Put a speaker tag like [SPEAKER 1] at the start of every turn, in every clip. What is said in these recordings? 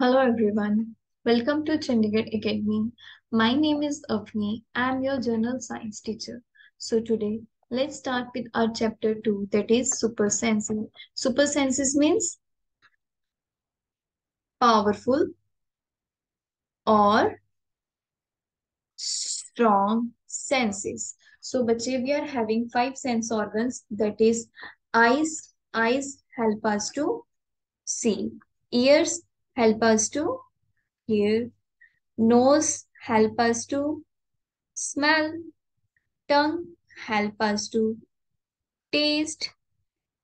[SPEAKER 1] Hello everyone. Welcome to Chandigarh Academy. My name is Avni. I am your general science teacher. So today, let's start with our chapter 2 that is super senses. Super senses means powerful or strong senses. So bache, we are having five sense organs that is eyes. Eyes help us to see. Ears help us to hear. Nose help us to smell. Tongue help us to taste.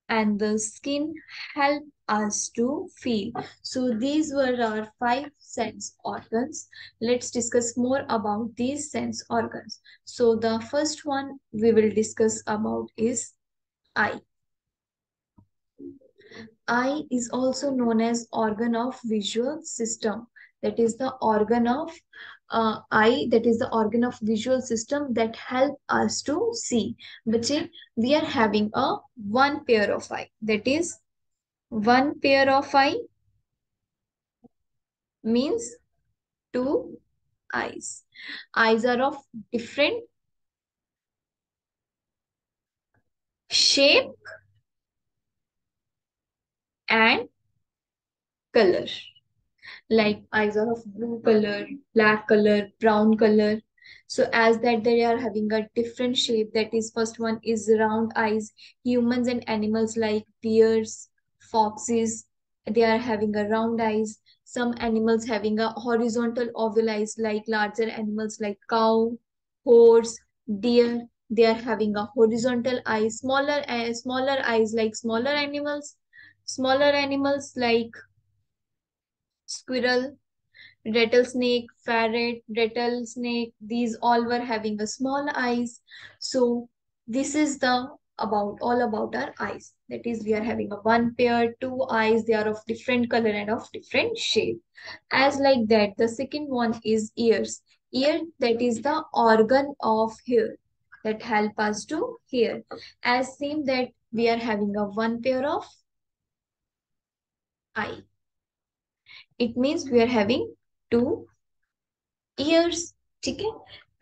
[SPEAKER 1] And the skin help us to feel. So these were our five sense organs. Let's discuss more about these sense organs. So the first one we will discuss about is eye. Eye is also known as organ of visual system. That is the organ of uh, eye, that is the organ of visual system that help us to see. But we are having a one pair of eye. That is one pair of eye means two eyes. Eyes are of different shape and color. Like eyes are of blue color, black color, brown color. So as that they are having a different shape. That is first one is round eyes. Humans and animals like bears, foxes, they are having a round eyes. Some animals having a horizontal oval eyes like larger animals like cow, horse, deer. They are having a horizontal eye. Smaller, uh, smaller eyes like smaller animals Smaller animals like squirrel, rattlesnake, ferret, rattlesnake, these all were having a small eyes. So this is the about all about our eyes. That is, we are having a one pair, two eyes. They are of different color and of different shape. As like that, the second one is ears. Ear, that is the organ of hear that help us to hear. As same that we are having a one pair of eye. It means we are having two ears. Okay?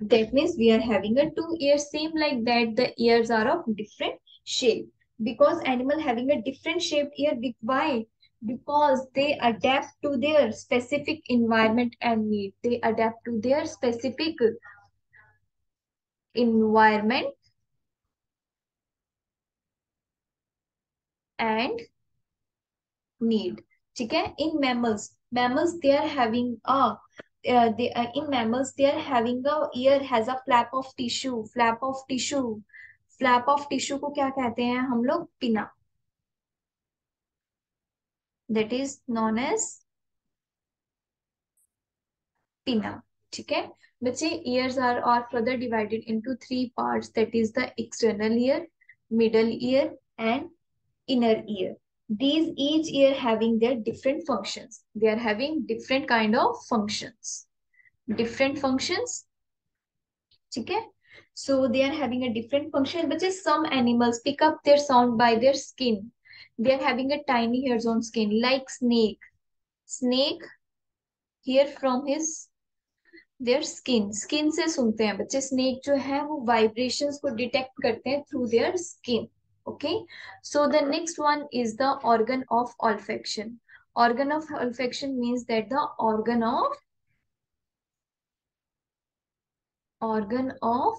[SPEAKER 1] That means we are having a two ears. Same like that, the ears are of different shape. Because animal having a different shaped ear, why? Because they adapt to their specific environment and need. They adapt to their specific environment and need ठीक है in mammals mammals they are having a uh, they uh, in mammals they are having a ear has a flap of tissue flap of tissue flap of tissue को क्या कहते हैं हम लोग पिना that is known as पिना ठीक है बच्चे ears are are further divided into three parts that is the external ear middle ear and inner ear these each ear having their different functions. They are having different kind of functions. Different functions. Okay? So they are having a different function. But just some animals pick up their sound by their skin. They are having a tiny hairs on skin like snake. Snake hear from his their skin. Skin से सुनते हैं बच्चे snake जो है वो vibrations को detect करते हैं through their skin. Okay. So the next one is the organ of olfaction. Organ of olfaction means that the organ of organ of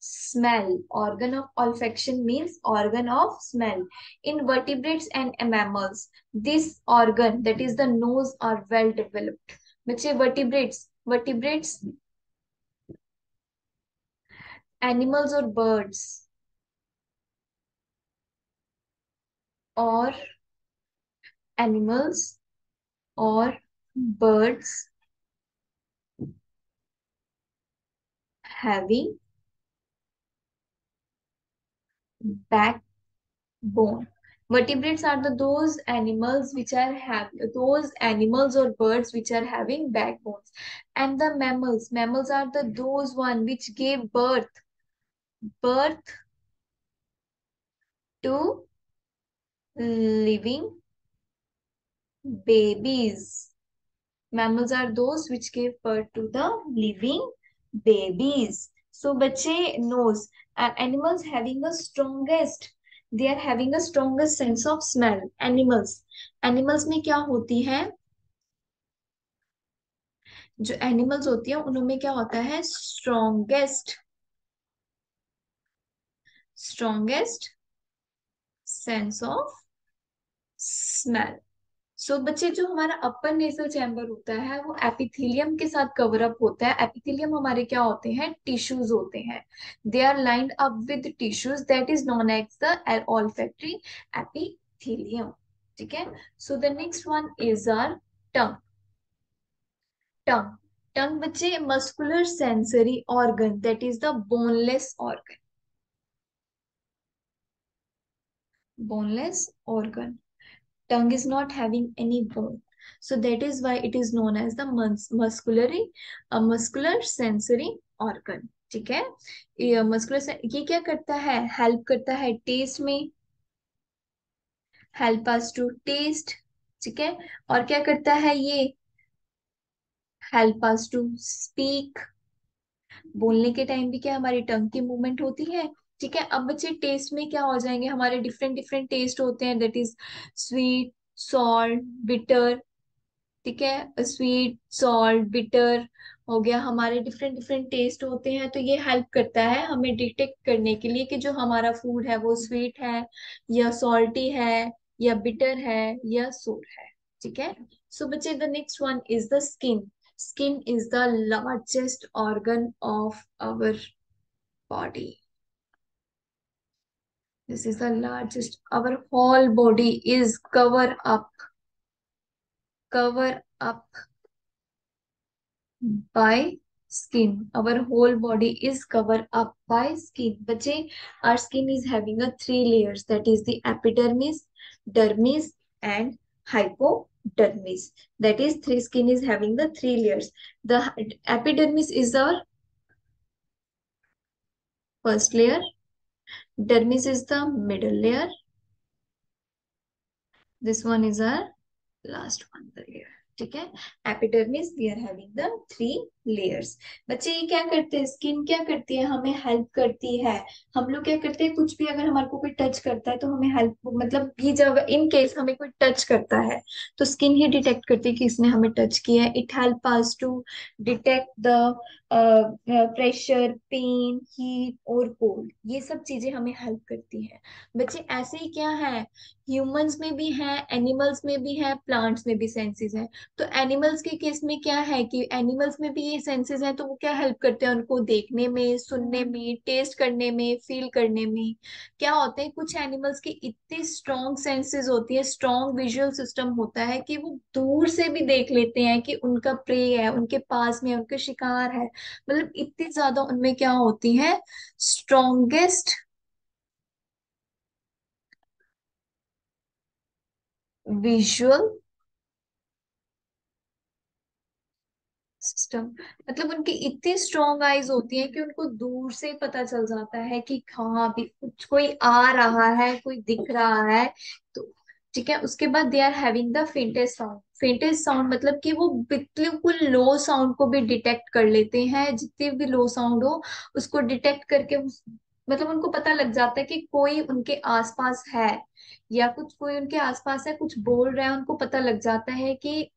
[SPEAKER 1] smell. Organ of olfaction means organ of smell. In vertebrates and mammals, this organ, that is the nose, are well developed. Which vertebrates, vertebrates, animals or birds, or animals or birds having backbone. Vertebrates are the those animals which are have those animals or birds which are having backbones. And the mammals, mammals are the those one which gave birth, birth to living babies mammals are those which give birth to the living babies so बच्चे nose are animals having the strongest they are having the strongest sense of smell animals animals में क्या होती है जो animals होती है उनमें क्या होता है strongest strongest sense of smell so बच्चे, जो हमारा अपर नेसल चैम्बर होता है, वो एपिथेलियम के साथ कवर अप होता है। एपिथेलियम हमारे क्या होते हैं? टिश्यूज होते हैं। They are lined up with tissues that is known as the olfactory epithelium ठीक है? So the next one is our tongue tongue tongue बच्चे muscular sensory organ that is the boneless organ boneless organ. Tongue is not having any bone so that is why it is known as the mus musculary uh, muscular sensory organ ठीक है ये muscular ये क्या करता है help करता है test में हेल्प अस टू टेस्ट ठीक है और क्या करता है ये हेल्प अस टू स्पीक बोलने के टाइम भी क्या हमारी टंग की मूवमेंट होती है ठीक है, अब बच्चे टेस्ट में क्या हो जाएँगे? हमारे डिफरेंट डिफरेंट टेस्ट होते हैं that is sweet salt bitter ठीक है? स्वीट सॉल्ट बिटर हो गया, हमारे डिफरेंट डिफरेंट टेस्ट होते हैं तो ये हेल्प करता है हमें डिटेक्ट करने के लिए कि जो हमारा फ़ूड है वो स्वीट है, या सॉल्टी है, या बिटर है, या सोर है, ठीक है? सो बच्चे the next one is the skin skin is the largest organ of our body. This is the largest. Our whole body is cover up. Cover up by skin. Our whole body is covered up by skin. Bache our skin is having a three layers. That is the epidermis dermis and hypodermis. That is three skin is having the three layers. The epidermis is our first layer dermis is the middle layer. This one is our last one the layer. Okay? Epidermis we are having the three layers बच्चे ये क्या करते हैं? Skin क्या करती है? हमें help करती है। हम लोग क्या करते हैं? कुछ भी अगर हमारे को कोई टच करता है तो हमें हेल्प मतलब भी जब इन केस हमें कोई टच करता है तो स्किन ही डिटेक्ट करती है कि इसने हमें टच किया है। It help us to detect the pressure pain heat और कोल्ड ये सब चीज़ें हमें हेल्प करती है। बच्चे, ऐसे ही क्या है? ह्यूमंस में भी है एनिमल्स में भी है प्लांट्स में भी सेंसेस है। तो एनिमल्स के केस में क्या है कि एनिमल्स में भी ये सेंसेस हैं तो वो क्या हेल्प करते हैं उनको देखने में सुनने में टेस्ट करने में फील करने में? क्या होते हैं कुछ एनिमल्स की इतनी स्ट्रॉन्ग सेंसेस होती है स्ट्रॉन्ग विजुअल सिस्टम होता है कि वो दूर से भी देख लेते हैं कि उनका प्रे है उनके पास में उनके शिकार है। मतलब इतनी ज़्यादा उनमें क्या होती है? स्ट्रोंगेस्ट विजुअल सिस्टम मतलब उनकी इतनी स्ट्रॉन्ग आईज होती है कि उनको दूर से पता चल जाता है कि हाँ अभी कुछ, कोई आ रहा है, कोई दिख रहा है तो ठीक है, उसके बाद they are having the faintest sound faintest sound मतलब कि वो बिल्कुल लो साउंड को भी डिटेक्ट कर लेते हैं, जितने भी लो साउंड हो, उसको डिटेक्ट करके मतलब उनको पता लग जाता है कि कोई उनके आसपास है या कुछ, कोई उनके आसपास है, कुछ बोल रहा है, उनको पता लग जाता है कि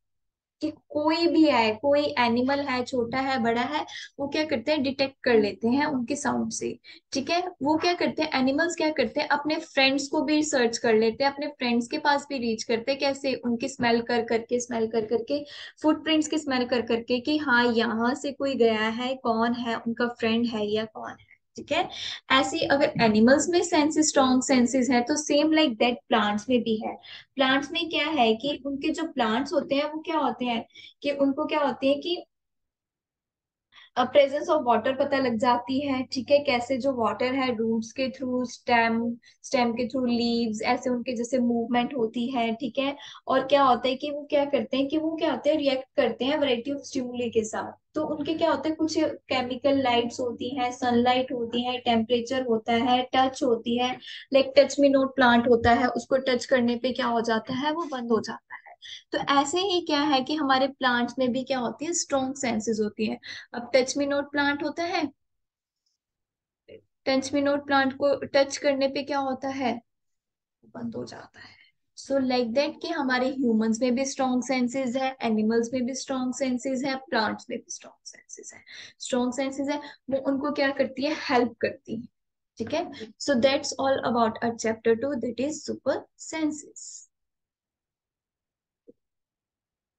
[SPEAKER 1] कि कोई भी है, कोई एनिमल है, छोटा है, बड़ा है, वो क्या करते हैं डिटेक्ट कर लेते हैं उनके साउंड से। ठीक है? वो क्या करते हैं एनिमल्स क्या करते हैं, अपने फ्रेंड्स को भी सर्च कर लेते हैं, अपने फ्रेंड्स के पास भी रीच करते हैं, कैसे उनकी स्मेल कर, करके स्मेल कर, करके फुटप्रिंट्स की स्मेल कर, करके कि हाँ यहाँ से कोई गया है, कौन है, उनका फ्रेंड है या कौन है। ठीक है? ऐसे अगर एनिमल्स में सेंसेस स्ट्रॉन्ग सेंसेस है तो सेम लाइक दैट प्लांट्स में भी है। प्लांट्स में क्या है कि उनके जो प्लांट्स होते हैं, वो क्या होते हैं? कि उनको क्या होते हैं कि प्रेजेंस ऑफ़ वाटर पता लग जाती है, ठीक है? कैसे जो वाटर है रूट्स के थ्रू स्टेम स्टेम के थ्रू लीव्स ऐसे उनके जैसे मूवमेंट होती है, ठीक है? और क्या होता है कि वो क्या करते हैं कि वो क्या होते हैं रिएक्ट करते हैं वैरायटी ऑफ़ स्टिमुली के साथ। तो उनके क्या होते हैं, कुछ केमिकल लाइट्स होती हैं सनलाइट होती है टेम्परेचर होता है टच होती है like touch me not plant होता है, उसको टच करने पे क्या हो जाता है, वो बंद हो जाता है। तो ऐसे ही क्या है कि हमारे प्लांट्स में भी क्या होती है स्ट्रॉन्ग सेंसेस होती है। अब टच मी नोट प्लांट होता है टच मी नोट प्लांट को टच करने पे क्या होता है? बंद हो जाता है। सो लाइक दैट कि हमारे ह्यूमंस में भी स्ट्रॉन्ग सेंसेस है एनिमल्स में भी स्ट्रॉन्ग सेंसेस है प्लांट्स में भी स्ट्रॉन्ग सेंसेस है। स्ट्रॉन्ग सेंसेस है, वो उनको क्या करती है? हेल्प करती है। ठीक है? So that's all about a chapter two that is super senses